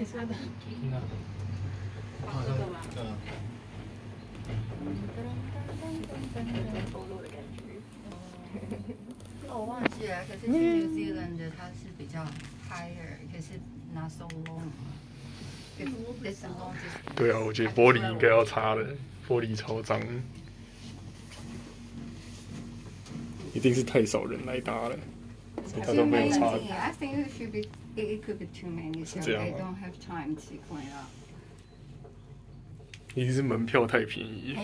谁说的？听到？好像这个吗？嗯，脱落的感觉。我忘记了，可是去 New Zealand 的它是比较 higher，可是 not so long。对啊，我觉得玻璃应该要擦的，玻璃超脏，一定是太少人来搭了，Too 都没有 many. I think it should be. It, it could be too many, so 这样 they don't have time to clean up. 一定是门票太便宜。